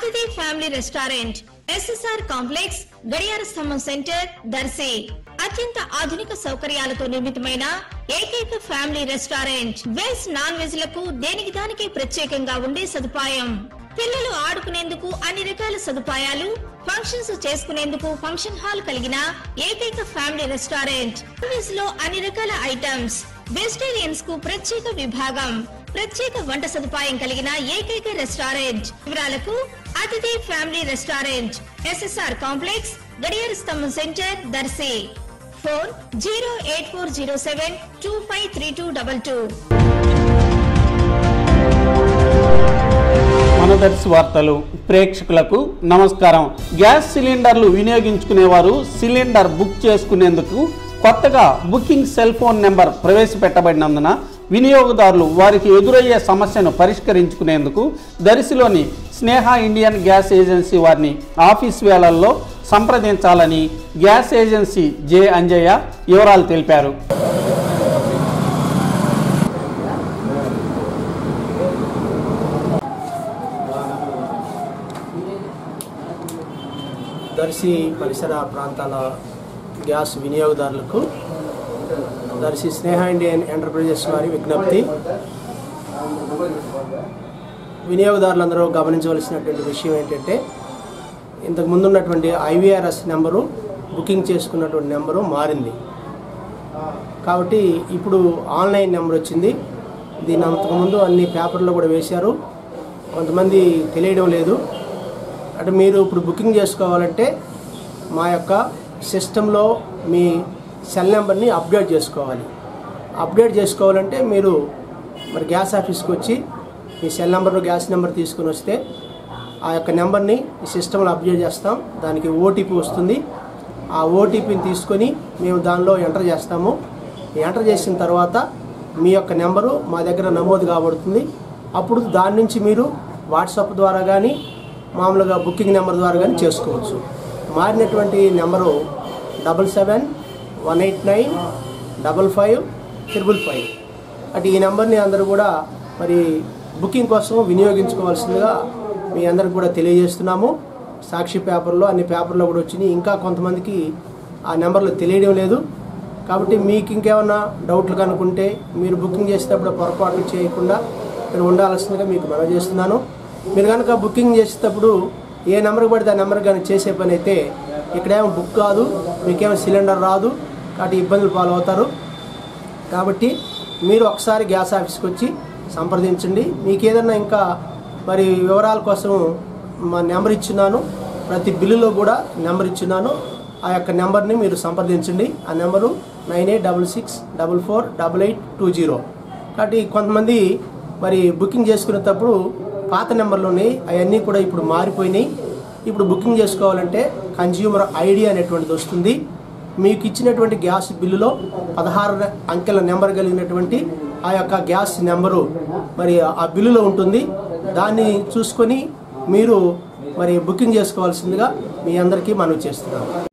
అతిథి family restaurant SSR complex గడియార స్తంభం సెంటర్ దర్శి. అత్యంత ఆధునిక సౌకర్యాలతో నిర్మితమైన ఏకైక ఫ్యామిలీ రెస్టారెంట్ వెజ్ నాన్ వెజ్లకు దేనికి దానికి ప్రత్యేకంగా ఉండే సదుపాయం. పిల్లలు ఆడుకునేందుకు అన్ని రకాల సదుపాయాలు ఫంక్షన్స్ చేసుకునేందుకు ఫంక్షన్ హాల్ కలిగిన ఏకైక ఫ్యామిలీ రెస్టారెంట్ వెజ్లో అన్ని రకాల ఐటమ్స్ వెజిటేరియన్స్కు ప్రత్యేక విభాగం. ప్రత్యేక వంట సదుపాయం కలిగిన ఏకైక రెస్టారెంట్ వివరాలకు Athithi family restaurant SSR complex గడియార స్తంభం centre Darsi. Phone zero eight four zero seven two five three two double two. మనదర్శి వార్తలు ప్రేక్షకులకు నమస్కారం. గ్యాస్ సిలిండర్లు వినియోగించుకునేవారు సిలిండర్ బుక్ చేసుకునేందుకు కొత్తగా బుకింగ్ సెల్ ఫోన్ నెంబర్ ప్రవేశపెట్టబడినందున వినియోగదారులు వారికి ఎదురయ్యే సమస్యను పరిష్కరించుకునేందుకు దరిసిలోని స్నేహ ఇండియన్ గ్యాస్ ఏజెన్సీ వారిని ఆఫీస్ వేళల్లో సంప్రదించాలని గ్యాస్ ఏజెన్సీ జె అంజయ్య వివరాలు తెలిపారు. దర్శి పరిసర ప్రాంతాల గ్యాస్ వినియోగదారులకు దర్శి స్నేహ ఇండియన్ ఎంటర్ప్రైజెస్ వారి విజ్ఞప్తి. వినియోగదారులందరూ గమనించవలసినటువంటి విషయం ఏంటంటే ఇంతకు ముందున్నటువంటి ఐవీఆర్ఎస్ నెంబరు బుకింగ్ చేసుకున్నటువంటి నెంబరు మారింది. కాబట్టి ఇప్పుడు ఆన్లైన్ నెంబర్ వచ్చింది. దీని అంతకుముందు అన్ని పేపర్లో కూడా వేశారు. కొంతమంది తెలియడం లేదు. అంటే మీరు ఇప్పుడు బుకింగ్ చేసుకోవాలంటే మా యొక్క సిస్టంలో మీ సెల్ నెంబర్ని అప్డేట్ చేసుకోవాలి. అప్డేట్ చేసుకోవాలంటే మీరు మరి గ్యాస్ ఆఫీస్కి వచ్చి మీ సెల్ నెంబర్ గ్యాస్ నెంబర్ తీసుకుని వస్తే ఆ యొక్క నెంబర్ని ఈ సిస్టంలో అప్డేట్ చేస్తాం. దానికి ఓటీపీ వస్తుంది. ఆ ఓటీపీని తీసుకొని మేము దానిలో ఎంటర్ చేస్తాము. ఎంటర్ చేసిన తర్వాత మీ యొక్క నెంబరు మా దగ్గర నమోదు కాబడుతుంది. అప్పుడు దాని నుంచి మీరు వాట్సాప్ ద్వారా కానీ మామూలుగా బుకింగ్ నెంబర్ ద్వారా కానీ చేసుకోవచ్చు. మారినటువంటి number double seven one eight nine double five triple five. అంటే ఈ నెంబర్ని అందరూ కూడా మరి బుకింగ్ కోసం వినియోగించుకోవాల్సిందిగా మీ అందరికి కూడా తెలియజేస్తున్నాము. సాక్షి పేపర్లో అన్ని పేపర్లో కూడా వచ్చినాయి. ఇంకా కొంతమందికి ఆ నెంబర్లు తెలియడం లేదు. కాబట్టి మీకు ఇంకేమన్నా డౌట్లు కనుక్కుంటే మీరు బుకింగ్ చేసేటప్పుడు పొరపాట్లు చేయకుండా ఇక్కడ ఉండాల్సిందిగా మీకు మనవి చేస్తున్నాను. మీరు కనుక బుకింగ్ చేసేటప్పుడు ఏ నెంబర్కి పడితే ఆ నెంబర్ కానీ చేసే పని అయితే ఇక్కడేమో బుక్ కాదు మీకేమో సిలిండర్ రాదు కాబట్టి ఇబ్బందులు పాలవుతారు. కాబట్టి మీరు ఒకసారి గ్యాస్ ఆఫీస్కి వచ్చి సంప్రదించండి. మీకు ఏదన్నా ఇంకా మరి వివరాల కోసం మా నెంబర్ ఇచ్చున్నాను. ప్రతి బిల్లులో కూడా నెంబర్ ఇచ్చున్నాను. ఆ యొక్క నెంబర్ని మీరు సంప్రదించండి. ఆ number nine eight double six double four double eight two zero. కాబట్టి కొంతమంది మరి బుకింగ్ చేసుకునేటప్పుడు పాత నెంబర్లు ఉన్నాయి. అవన్నీ కూడా ఇప్పుడు మారిపోయినాయి. ఇప్పుడు బుకింగ్ చేసుకోవాలంటే కన్జ్యూమర్ ఐడి అనేటువంటిది వస్తుంది. మీకు ఇచ్చినటువంటి గ్యాస్ బిల్లులో పదహారు అంకెల నెంబర్ కలిగినటువంటి ఆ యొక్క గ్యాస్ నెంబరు మరి ఆ బిల్లులో ఉంటుంది. దాన్ని చూసుకొని మీరు మరి బుకింగ్ చేసుకోవాల్సిందిగా మీ అందరికీ మనవి చేస్తున్నాను